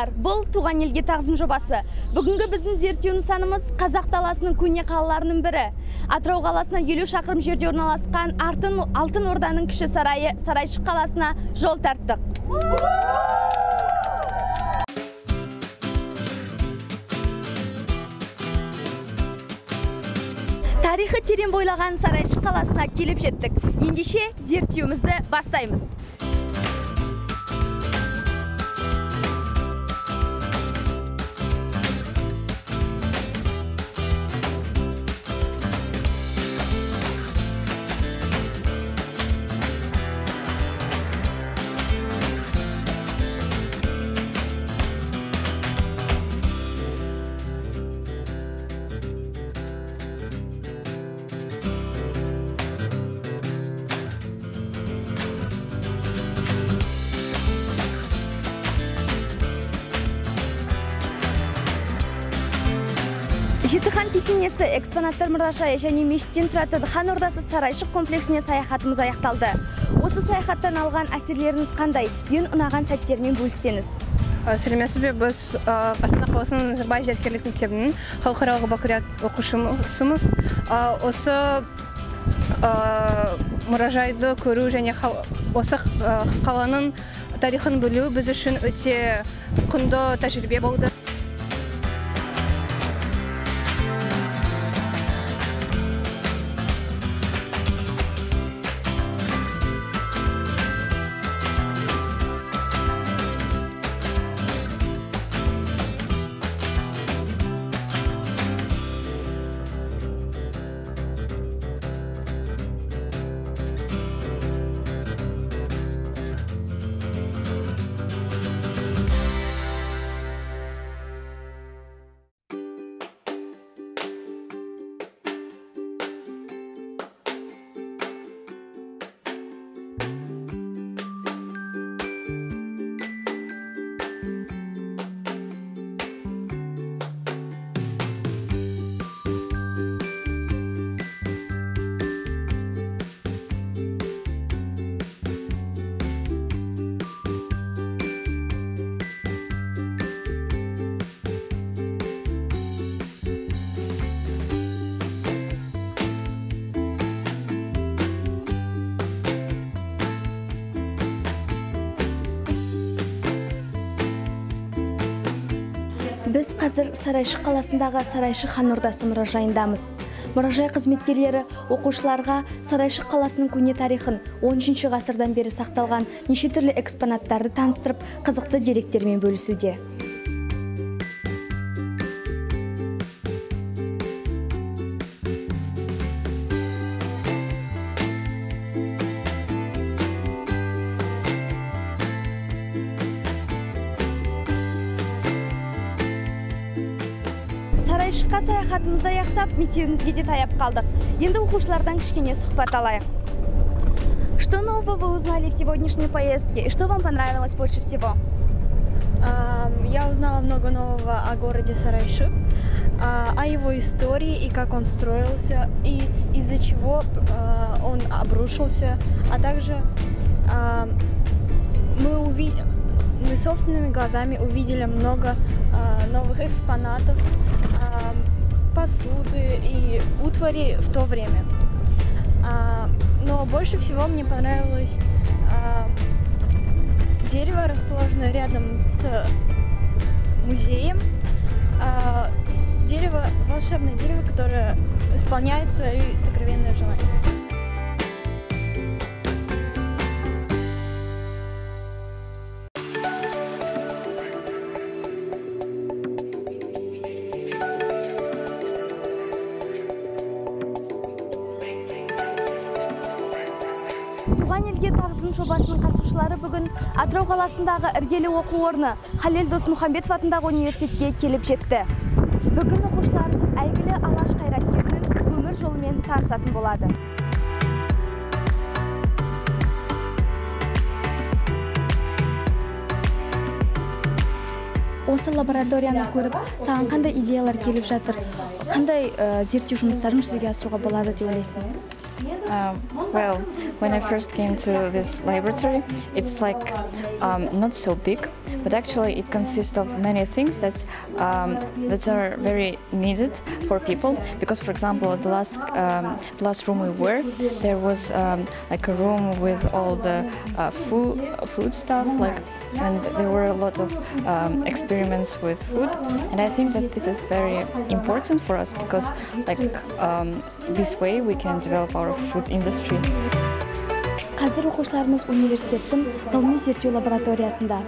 достар бұл туған елге тағзым жобасы. Бүгінгі біздің зерттеу нысанымыз қазақ даласының көне қалаларының бірі. Атырау қаласына елу шақырым жерде орналасқан артын, алтын орданың кіші сарайы сарайшық қаласына жол тарттық. Тарихы терең бойлаған сарайшық қаласына келіп жеттік. Ендеше зерттеуімізді бастаймыз. Жеті хан кесенесі экспонаттар мұражайы және мешіттен тұратын хан ордасы сарайшық комплексіне саяхатымыз аяқталды. Осы саяхаттан алған әсерлеріңіз қандай? Ең ұнаған сәттермен бөліссеңіз сәлеметсіз бе біз астана қаласының назарбаев зияткерлік мектебінің халықаралық бакалавриат оқушымыз. Осы мұражайды көру және осы қаланың тарихын білу біз үшін өте құнды тәжірибе болды. Біз қазір сарайшық қаласындағы сарайшық хан ордасы мұражайындамыз. Мұражай қызметкерлері оқушыларға сарайшық қаласының көне тарихын 13 ғасырдан бері сақталған неше түрлі экспонаттарды таныстырып қызықты деректермен бөлісуде. сарайшыққа саяхатымызды аяқтап мектебімізге де таяп қалдық енді оқушылардан кішкене сұхбат алайық что нового вы узнали в сегодняшней поездке и что вам понравилось больше всего Я узнала много нового о городе Сарайшик, о его истории и как он строился, и из-за чего он обрушился, а также мы, уви... мы собственными глазами увидели много новых экспонатов, посуды и утвари в то время. Но больше всего мне понравилось дерево, расположенное рядом с музеем. Дерево, волшебное дерево, которое исполняет твои сокровенные желания. Туған елге тағзым жобасының қатысушылары бүгін атырау қаласындағы іргелі оқу орны халел досмұхамбетов атындағы университетке келіп жетті. Бүгін оқушылар әйгілі алаш қайраткерінің өмір жолымен танысатын болады. Осы лабораторияны көріп саған қандай идеялар келіп жатыр? Қандай ә, зерттеу жұмыстарын жүзеге асыруға болады деп ойлайсың? Um, well, when I first came to this laboratory, it's like um, not so big, but actually it consists of many things that um, that are very needed for people. Because, for example, the last um, the last room we were, there was um, like a room with all the uh, food food stuff, like, and there were a lot of um, experiments with food. And I think that this is very important for us because, like, this way we can develop our food industry. қазір оқушыларымыз университеттің ғылыми зерттеу лабораториясында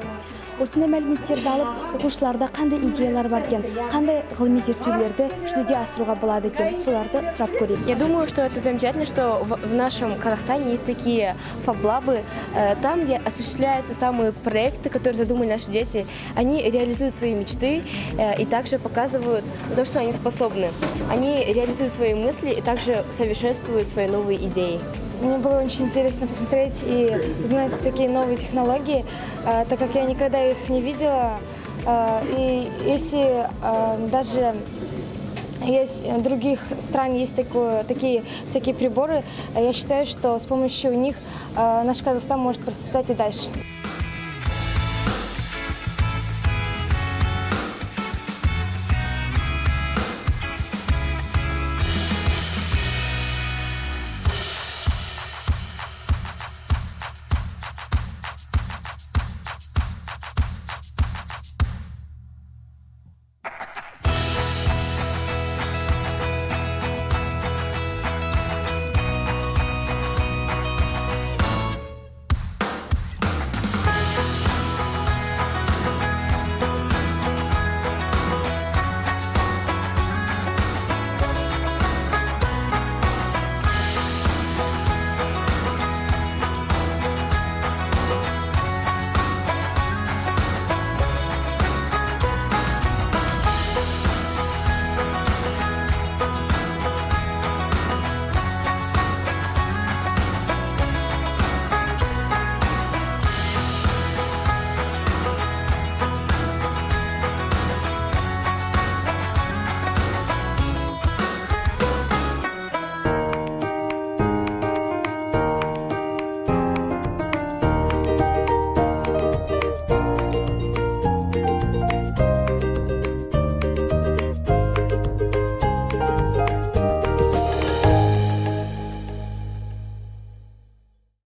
осындай мәліметтерді алып оқушыларда қандай идеялар бар екен қандай ғылыми зерттеулерді жүзеге асыруға болады екен соларды сұрап көрейік Я думаю, что это замечательно, что в, в нашем Казахстане есть такие фаблабы, э, там, где осуществляются самые проекты, которые задумали наши дети. Они реализуют свои мечты э, и также показывают то, что они способны. Они реализуют свои мысли и также совершенствуют свои новые идеи. Мне было очень интересно посмотреть и узнать такие новые технологии, э, так как я никогда их не видела. Э, И если э, даже есть в других стран есть такое, такие всякие приборы, я считаю, что с помощью них наш Казахстан может процветать и дальше.